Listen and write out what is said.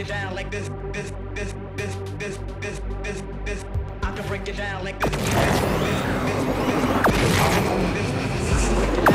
it down like this, this, this, this, this, this, this, this. I can break it down like this, this, this, this, this, this, this, this.